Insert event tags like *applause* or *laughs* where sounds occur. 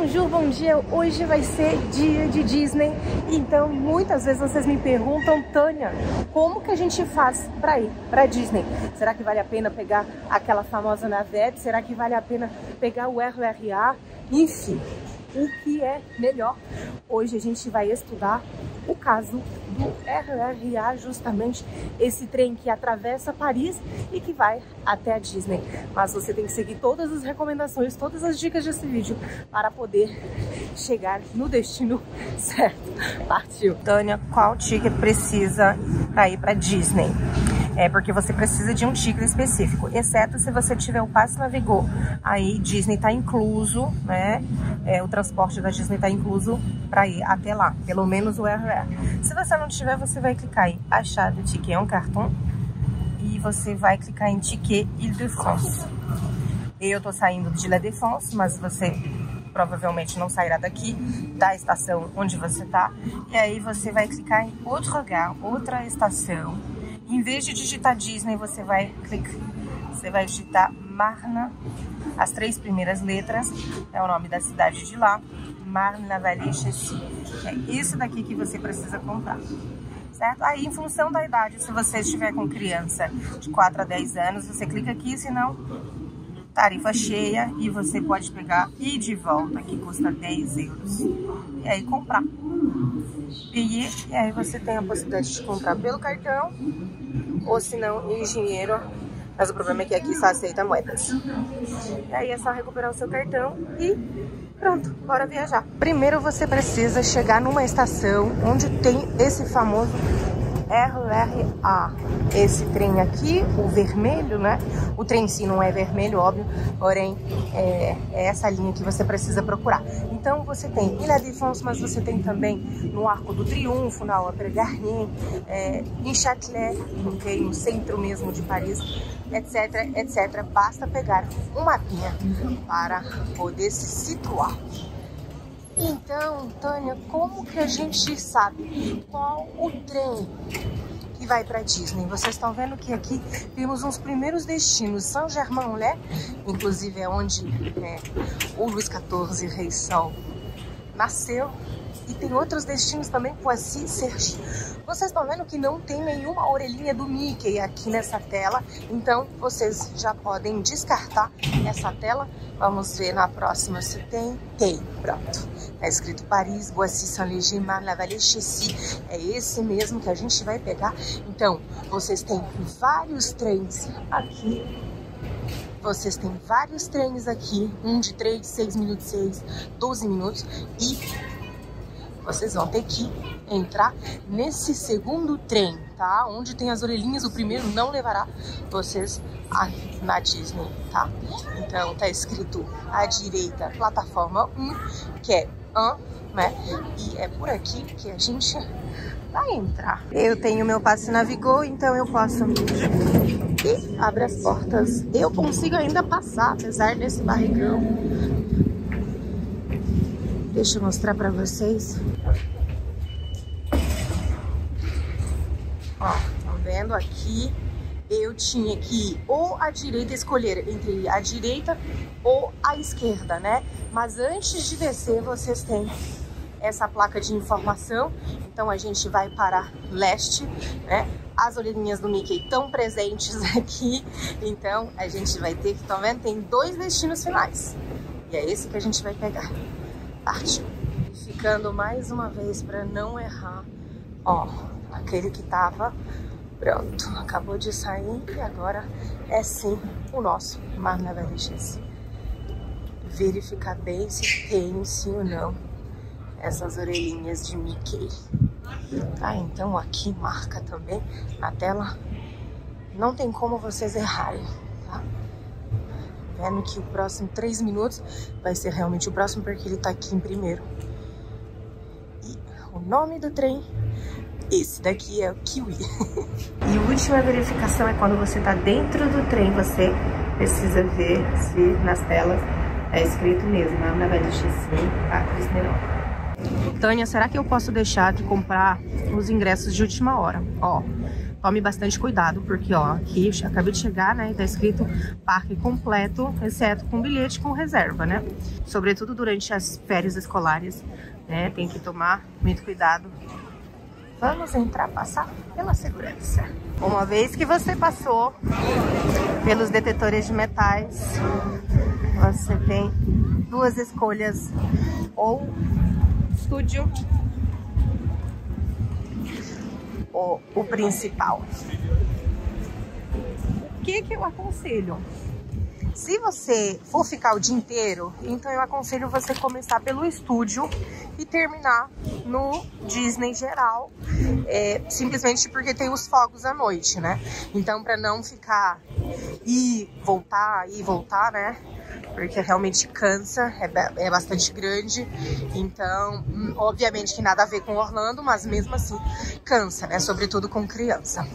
Bonjour, bom dia! Hoje vai ser dia de Disney, então muitas vezes vocês me perguntam, Tânia, como que a gente faz para ir para Disney? Será que vale a pena pegar aquela famosa navette? Será que vale a pena pegar o RRA? Enfim, o que é melhor? Hoje a gente vai estudar o caso do RRA, justamente esse trem que atravessa Paris e que vai até a Disney. Mas você tem que seguir todas as recomendações, todas as dicas desse vídeo para poder chegar no destino certo. Partiu! Tânia, qual ticket precisa para ir para Disney? É porque você precisa de um ticket específico, exceto se você tiver o passe navegou. Aí Disney está incluso, né? É, o transporte da Disney está incluso para ir até lá, pelo menos o RR. Se você não tiver, você vai clicar em achar do ticket um cartão e você vai clicar em ticket Ile-de-France. Eu tô saindo de Défense, mas você provavelmente não sairá daqui, da estação onde você tá. E aí você vai clicar em outro lugar, outra estação em vez de digitar Disney, você vai clicar, você vai digitar Marna, as três primeiras letras, é o nome da cidade de lá, Marne-la-Vallée É isso daqui que você precisa comprar. Certo? Aí, em função da idade, se você estiver com criança de 4 a 10 anos, você clica aqui, senão tarifa cheia e você pode pegar e de volta, que custa 10 euros. E aí comprar. E, e aí você tem a possibilidade de comprar pelo cartão ou se não em dinheiro. Mas o problema é que aqui só aceita moedas. E aí é só recuperar o seu cartão e pronto, bora viajar. Primeiro você precisa chegar numa estação onde tem esse famoso RRA. Esse trem aqui, o vermelho, né? O trem em si não é vermelho, óbvio, porém é, é essa linha que você precisa procurar. Então você tem Ilha de Fons, mas você tem também no Arco do Triunfo, na Ópera Garnier, é, em Châtelet, okay? no centro mesmo de Paris, etc, etc. Basta pegar um mapinha para poder se situar. Então, Tânia, como que a gente sabe qual o trem que vai para Disney? Vocês estão vendo que aqui temos uns primeiros destinos. São Germain-en-Laye, inclusive é onde é, o Luís XIV, Rei Sol, nasceu. E tem outros destinos também, Poissy, Sergi. Vocês estão vendo que não tem nenhuma orelhinha do Mickey aqui nessa tela, então vocês já podem descartar essa tela. Vamos ver na próxima se tem. Tem, pronto. Tá escrito Paris, Boissy, Saint-Léger, Marne-la-Vallée, Chessy. É esse mesmo que a gente vai pegar. Então, vocês têm vários trens aqui vocês têm vários trens aqui, um de 3, 6 minutos, 6, 12 minutos e vocês vão ter que entrar nesse segundo trem, tá? Onde tem as orelhinhas, o primeiro não levará vocês na Disney, tá? Então tá escrito à direita, plataforma 1, que é 1, né? E é por aqui que a gente vai entrar. Eu tenho meu passe Navigou, então eu posso e abre as portas. Eu consigo ainda passar, apesar desse barrigão. Deixa eu mostrar pra vocês. Ó, estão vendo aqui? Eu tinha que ir ou à direita, escolher entre a direita ou a esquerda, né? Mas antes de descer, vocês têm essa placa de informação. Então a gente vai para leste, né? As orelhinhas do Mickey estão presentes *laughs* aqui. Então a gente vai ter que, estão vendo? Tem dois destinos finais. E é esse que a gente vai pegar partiu. Ficando mais uma vez para não errar, ó, aquele que tava pronto, acabou de sair e agora é sim o nosso Mar Navarriches. Verificar bem se tem sim ou não essas orelhinhas de Mickey. Tá, então aqui marca também na tela. Não tem como vocês errarem, que o próximo três minutos vai ser realmente o próximo, porque ele tá aqui em primeiro. E o nome do trem, esse daqui é o Kiwi. *laughs* e a última verificação é quando você tá dentro do trem, você precisa ver se nas telas é escrito mesmo, na Vale Chessi, a Crisnerol. Tânia, será que eu posso deixar de comprar os ingressos de última hora? Ó, tome bastante cuidado, porque ó, aqui acabei de chegar, né, tá escrito parque completo, exceto com bilhete com reserva, né? Sobretudo durante as férias escolares, né? Tem que tomar muito cuidado. Vamos entrar, passar pela segurança. Uma vez que você passou pelos detetores de metais, você tem duas escolhas ou estúdio ou o principal. O que que eu aconselho? Se você for ficar o dia inteiro, então eu aconselho você começar pelo estúdio e terminar no Disney geral, é, simplesmente porque tem os fogos à noite, né? Então, para não ficar e voltar e voltar, né? Porque realmente cansa, é, é bastante grande. Então, hum, obviamente que nada a ver com Orlando, mas mesmo assim cansa, né? Sobretudo com criança.